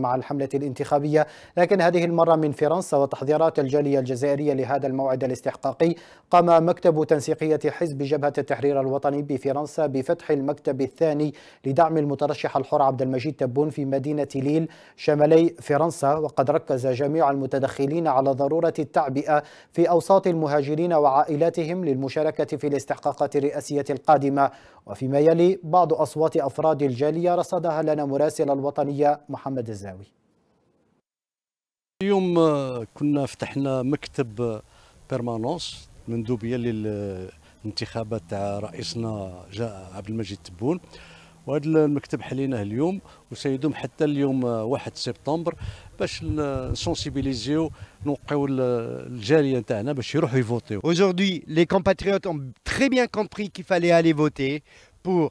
مع الحملة الانتخابية لكن هذه المرة من فرنسا وتحضيرات الجالية الجزائرية لهذا الموعد الاستحقاقي قام مكتب تنسيقية حزب جبهة التحرير الوطني بفرنسا بفتح المكتب الثاني لدعم المترشح الحر عبد المجيد تبون في مدينة ليل شمالي فرنسا وقد ركز جميع المتدخلين على ضرورة التعبئة في أوساط المهاجرين وعائلاتهم للمشاركة في الاستحقاقات الرئاسية القادمة. وفيما يلي بعض أصوات أفراد الجالية رصدها لنا مراسل الوطنية محمد الزاوي اليوم كنا فتحنا مكتب permanence مندوبيه للانتخابات تاع رئيسنا جاء عبد المجيد تبون. وهذا المكتب حليناه اليوم وسيدوم حتى اليوم 1 سبتمبر باش نسونسيبيليزيو نوقعوا الجالية نتاعنا باش يروحوا يفوتيو. Aujourd'hui, les compatriotes ont très bien compris qu'il fallait aller voter pour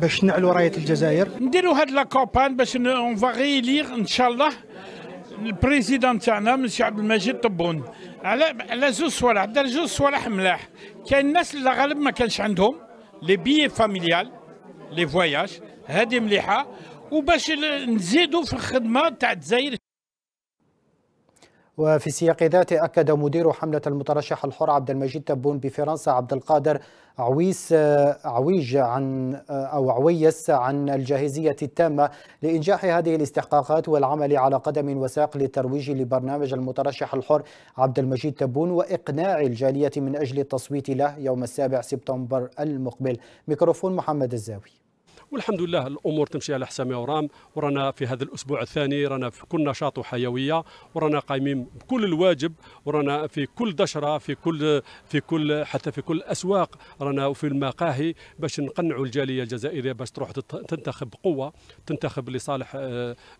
باش نعلوا راية الجزائر. نديروا هاد la campagne باش on va réélire ان شاء الله ال président تاعنا مسيو عبد المجيد تبون على على زوج صوالح عندنا جوج صوالح ملاح كاين الناس اللي غالب ما كانش عندهم les billets familiales les voyages هذه مليحه وباش نزيدوا في الخدمه تاع الجزائر وفي سياق ذاته أكد مدير حملة المترشح الحر عبد المجيد تبون بفرنسا عبد القادر عويس عويج عن أو عويس عن الجاهزية التامة لإنجاح هذه الاستحقاقات والعمل على قدم وساق للترويج لبرنامج المترشح الحر عبد المجيد تبون وإقناع الجالية من أجل التصويت له يوم السابع سبتمبر المقبل. ميكروفون محمد الزاوي. والحمد لله الأمور تمشي على حسام ورام. ورانا في هذا الأسبوع الثاني رانا في كل نشاط وحيوية ورانا قايمين بكل الواجب ورانا في كل دشرة في كل في كل حتى في كل الاسواق رانا في المقاهي باش نقنعوا الجالية الجزائرية باش تروح تنتخب بقوة تنتخب لصالح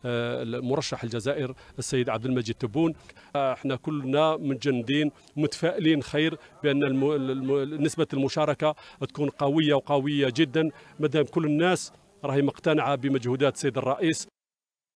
المرشح الجزائر السيد عبد المجيد تبون. إحنا كلنا متجندين متفائلين خير بأن نسبة المشاركة تكون قوية وقوية جدا. مادام كل الناس راهي مقتنعة بمجهودات السيد الرئيس.